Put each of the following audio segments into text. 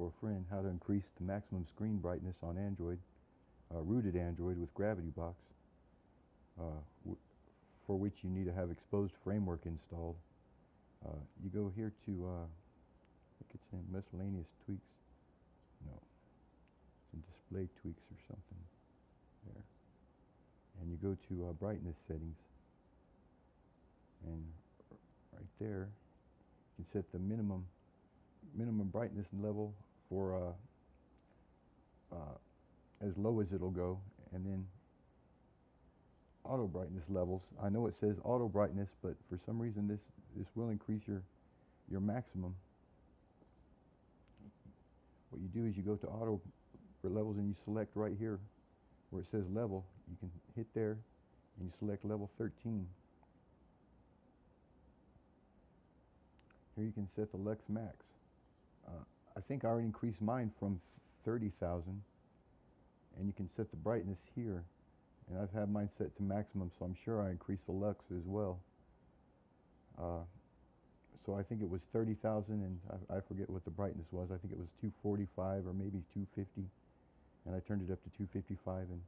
for a friend how to increase the maximum screen brightness on Android, uh, rooted Android with GravityBox, uh, for which you need to have Xposed framework installed. Uh, you go here to, uh, I think it's in miscellaneous tweaks. No, it's display tweaks or something. There. And you go to uh, brightness settings. And right there, you can set the minimum minimum brightness level for uh, uh, as low as it'll go, and then auto brightness levels. I know it says auto brightness, but for some reason this this will increase your your maximum. What you do is you go to auto levels and you select right here where it says level. You can hit there and you select level 13. Here you can set the Lux Max. Uh, I think I already increased mine from 30,000 and you can set the brightness here. And I've had mine set to maximum so I'm sure I increased the lux as well. Uh, so I think it was 30,000 and I, I, forget what the brightness was. I think it was 245 or maybe 250 and I turned it up to 255 and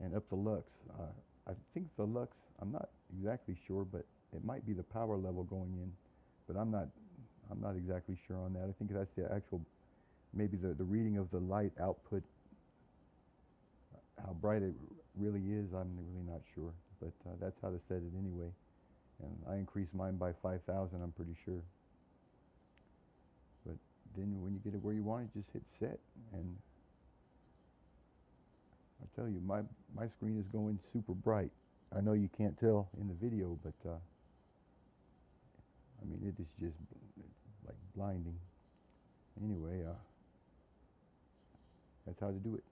and up the lux. Uh, I think the lux I'm not exactly sure but it might be the power level going in but I'm not I'm not exactly sure on that I think that's the actual maybe the, the reading of the light output how bright it really is, I'm really not sure. But uh, that's how to set it anyway. And I increased mine by 5,000, I'm pretty sure. But then when you get it where you want it, just hit set. And I tell you, my, my screen is going super bright. I know you can't tell in the video, but uh, I mean, it is just like blinding. Anyway, uh, that's how to do it.